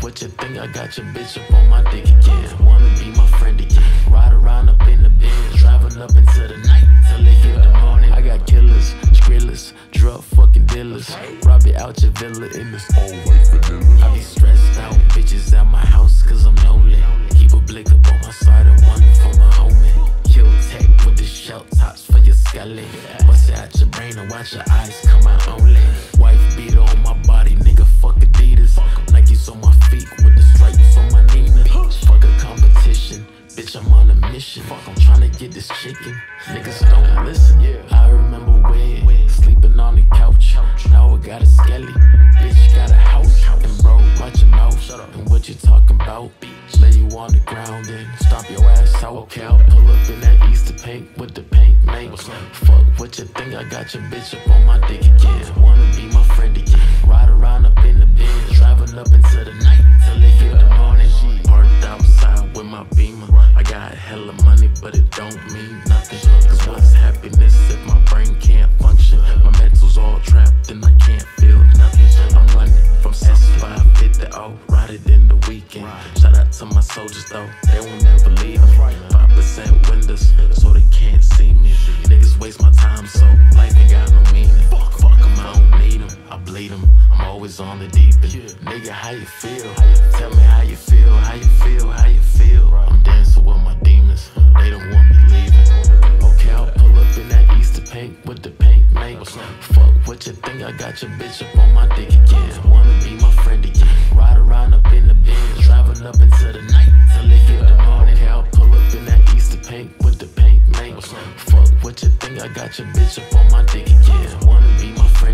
what you think? I got your bitch up on my dick again. Wanna be my friend again. Ride around up in the Benz, driving up into the night till it get the morning. I got killers, skrillers, drug fucking dealers. Rob it out your villa in this All white vanilla. I be stressed out, bitches at my house cause I'm lonely. Keep a blick up on my side and one for my homie. Kill tech with the shell tops for your skelly. Bust it out your brain and watch your eyes come out only. Wife beater on my body, nigga, fuck Adidas. Get this chicken. Niggas don't listen. Yeah. I remember when sleeping on the couch. Now I got a skelly. Bitch got a house. And bro, watch your mouth. Shut up. And what you talking about? Bitch. Lay you on the ground and stomp your ass out. Okay, I'll pull up in that Easter pink with the paint mate. Fuck what you think? I got your bitch up on my dick again. Wanna be my friend again. Ride around up in the Benz, driving up into the night till it get the morning. Parked outside with my beamer. I got hella but it don't mean nothing. Cause what's happiness if my brain can't function? My mental's all trapped and I can't feel nothing. I'm running from S5, hit the O, ride it in the weekend. Shout out to my soldiers though, they won't never leave me. 5% windows, so they can't see me. Niggas waste my time, so life ain't got no meaning. Fuck, fuck 'em, I don't need 'em. I bleed 'em, I'm always on the deep end. Nigga, how you feel? Tell me how you feel, how you feel, With the paint mate. Fuck what you think? I got your bitch up on my dick again. Wanna be my friend again. Ride around up in the Benz, driving up into the night till it get the morning. I'll pull up in that Easter pink with the paint mate. Fuck what you think? I got your bitch up on my dick again. Wanna be my friend